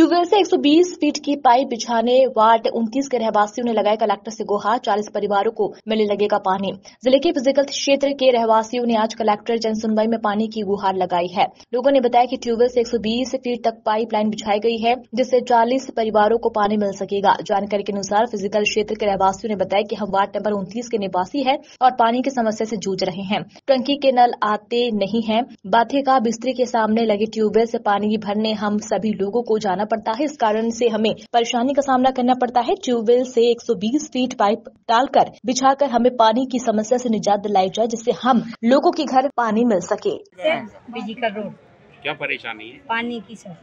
Tubewell से 120 feet की pipe बिछाने वार्ड 29 के रहवासियों ने लगाया कलेक्टर से गुहार 40 परिवारों को मिलने लगेगा पानी। ज़िले के फ़िज़िकल क्षेत्र के रहवासियों ने आज कलेक्टर जन सुनवाई में पानी की गुहार लगाई है। लोगों ने बताया कि ट्यूबवेल से 120 फीट तक पाइप लाइन बिछाई गई है, जिससे 40 परिवारों को पानी मिल सकेगा। जानकारी के अनुसार फ़िज़िकल क्षेत्र के रहवासियों ने बताया कि हम वार्ड नंबर उनतीस के निवासी है और पानी की समस्या से जूझ रहे हैं। टंकी के नल आते नहीं है। बाथे का बिस्तरी के सामने लगे ट्यूबवेल से पानी भरने हम सभी लोगों को जाना पड़ता है। इस कारण से हमें परेशानी का सामना करना पड़ता है। ट्यूबवेल से 120 फीट पाइप डालकर बिछाकर हमें पानी की समस्या से निजात दिलाई जाए जिससे हम लोगों के घर पानी मिल सके। बिजिकर रोड। क्या परेशानी है? पानी की सर।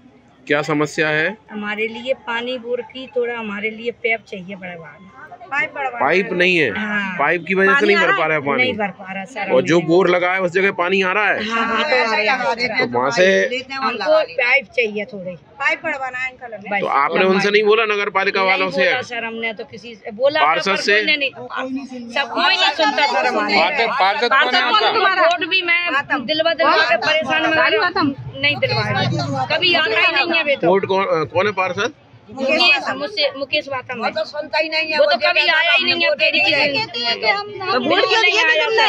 क्या समस्या है? हमारे लिए पानी बोर की थोड़ा हमारे लिए पैप चाहिए बड़ा वाला पाइप पाइप नहीं है। हाँ। पाइप की वजह से नहीं भर पा रहा है पानी। नहीं भर पा रहा सर और जो बोर लगा है उस जगह पानी आ रहा है? हाँ हाँ तो आ रहा है। तो वहाँ से पाइप चाहिए थोड़े। पाइप बढ़वाना है तो आपने उनसे नहीं बोला नगर पालिका वालों से? सर हमने तो किसी से। बोला पार्षद पर से? सब कोई नहीं सुनता सर हमारे। पार्षद पार्षद वोट भी मैं दिलवा दिलवा के परेशान नहीं दिलवाया कभी आता ही नहीं है तो। कौन है पार्षद? मुकेश मुझसे मुकेश वातम है सुनता ही नहीं है वो तो कभी आया ही नहीं है तेरी तो वोट क्यों दिए थे तुमने?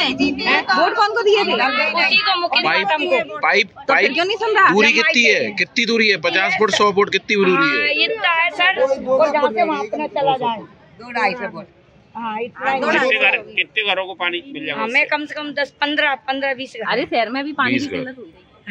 वोट कौन को दिए थे उसी को मुकेश वातम को पाइप पाइप पाइप क्यों नहीं सुन रहा? दूरी कितनी है? कितनी दूरी है? पचास फुट सौ फुट कितनी दूरी हाँ, है? इतना है सर। और जहाँ से वहाँ अपना चला जाए। दो ढाई सौ वोट हाँ इतना ही कितने। घर को पानी मिल जाएगा हमें कम से कम दस पंद्रह पंद्रह बीस घर। अरे शहर में भी पानी बीस की घर। किल्लत हो गई।